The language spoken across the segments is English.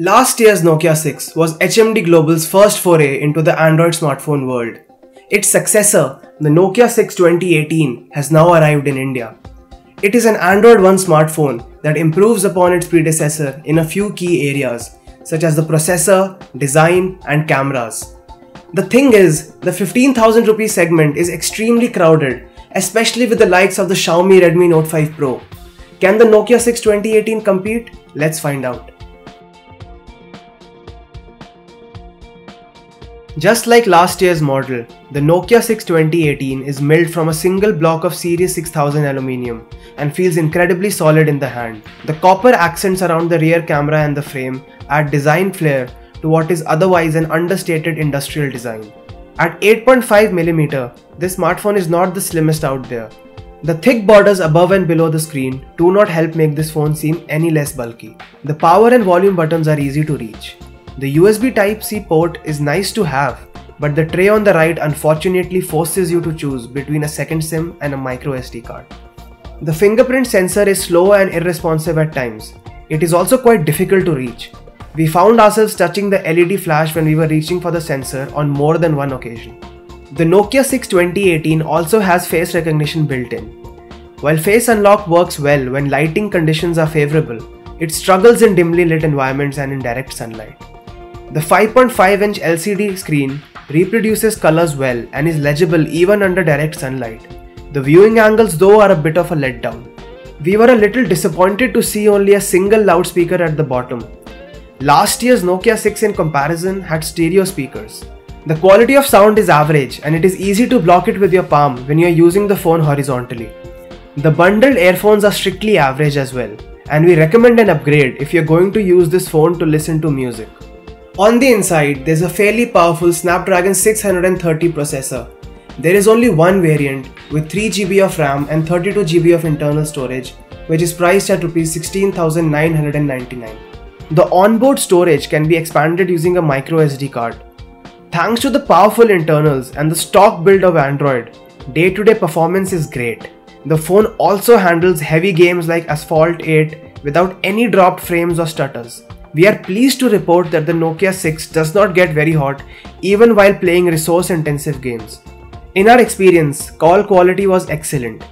Last year's Nokia 6 was HMD Global's first foray into the Android smartphone world. Its successor, the Nokia 6 2018, has now arrived in India. It is an Android One smartphone that improves upon its predecessor in a few key areas, such as the processor, design, and cameras. The thing is, the 15,000 rupee segment is extremely crowded, especially with the likes of the Xiaomi Redmi Note 5 Pro. Can the Nokia 6 2018 compete? Let's find out. Just like last year's model, the Nokia 6 2018 is milled from a single block of Series 6000 aluminium and feels incredibly solid in the hand. The copper accents around the rear camera and the frame add design flair to what is otherwise an understated industrial design. At 8.5mm, this smartphone is not the slimmest out there. The thick borders above and below the screen do not help make this phone seem any less bulky. The power and volume buttons are easy to reach. The USB Type-C port is nice to have, but the tray on the right unfortunately forces you to choose between a second SIM and a micro SD card. The fingerprint sensor is slow and irresponsive at times. It is also quite difficult to reach. We found ourselves touching the LED flash when we were reaching for the sensor on more than one occasion. The Nokia 6 2018 also has face recognition built in. While face unlock works well when lighting conditions are favorable, it struggles in dimly lit environments and in direct sunlight. The 5.5 inch LCD screen reproduces colors well and is legible even under direct sunlight. The viewing angles though are a bit of a letdown. We were a little disappointed to see only a single loudspeaker at the bottom. Last year's Nokia 6 in comparison had stereo speakers. The quality of sound is average and it is easy to block it with your palm when you are using the phone horizontally. The bundled earphones are strictly average as well and we recommend an upgrade if you're going to use this phone to listen to music. On the inside, there's a fairly powerful Snapdragon 630 processor. There is only one variant with 3GB of RAM and 32GB of internal storage, which is priced at Rs 16,999. The onboard storage can be expanded using a microSD card. Thanks to the powerful internals and the stock build of Android, day-to-day performance is great. The phone also handles heavy games like Asphalt 8 without any dropped frames or stutters. We are pleased to report that the Nokia 6 does not get very hot even while playing resource intensive games. In our experience, call quality was excellent.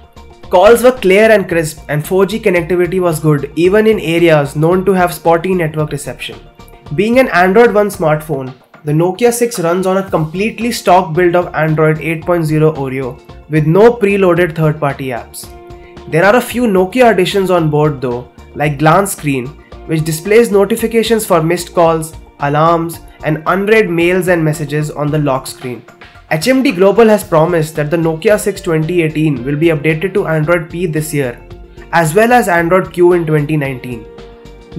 Calls were clear and crisp and 4G connectivity was good even in areas known to have spotty network reception. Being an Android One smartphone, the Nokia 6 runs on a completely stock build of Android 8.0 Oreo with no preloaded third-party apps. There are a few Nokia additions on board though, like Glance Screen which displays notifications for missed calls, alarms, and unread mails and messages on the lock screen. HMD Global has promised that the Nokia 6 2018 will be updated to Android P this year, as well as Android Q in 2019.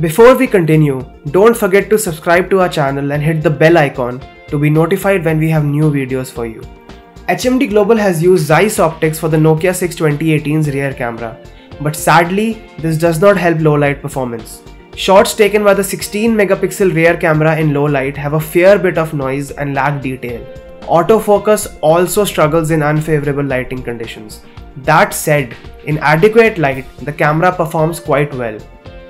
Before we continue, don't forget to subscribe to our channel and hit the bell icon to be notified when we have new videos for you. HMD Global has used Zeiss optics for the Nokia 6 2018's rear camera, but sadly, this does not help low light performance. Shots taken by the 16 megapixel rear camera in low light have a fair bit of noise and lack detail. Autofocus also struggles in unfavorable lighting conditions. That said, in adequate light, the camera performs quite well.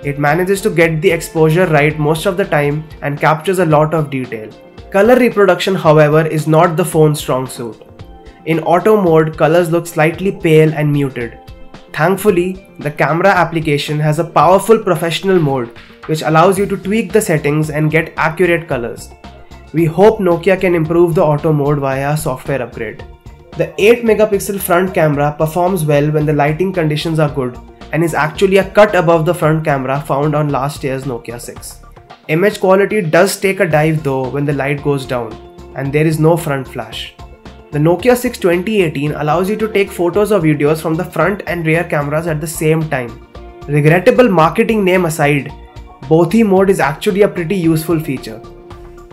It manages to get the exposure right most of the time and captures a lot of detail. Color reproduction, however, is not the phone's strong suit. In auto mode, colors look slightly pale and muted, Thankfully, the camera application has a powerful professional mode which allows you to tweak the settings and get accurate colors. We hope Nokia can improve the auto mode via a software upgrade. The 8 megapixel front camera performs well when the lighting conditions are good and is actually a cut above the front camera found on last year's Nokia 6. Image quality does take a dive though when the light goes down and there is no front flash. The Nokia 6 2018 allows you to take photos or videos from the front and rear cameras at the same time. Regrettable marketing name aside, Bothie mode is actually a pretty useful feature.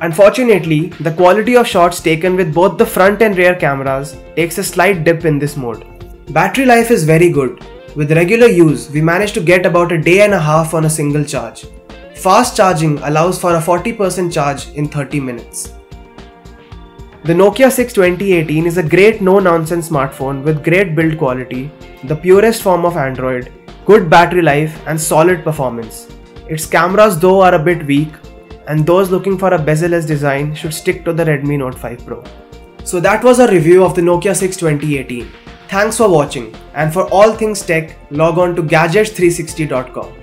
Unfortunately, the quality of shots taken with both the front and rear cameras takes a slight dip in this mode. Battery life is very good. With regular use, we managed to get about a day and a half on a single charge. Fast charging allows for a 40% charge in 30 minutes. The Nokia 6 2018 is a great no-nonsense smartphone with great build quality, the purest form of Android, good battery life and solid performance. Its cameras though are a bit weak, and those looking for a bezel-less design should stick to the Redmi Note 5 Pro. So that was a review of the Nokia 6 2018. Thanks for watching and for all things tech log on to gadgets360.com.